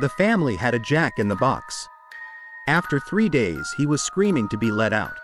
The family had a jack in the box. After three days he was screaming to be let out.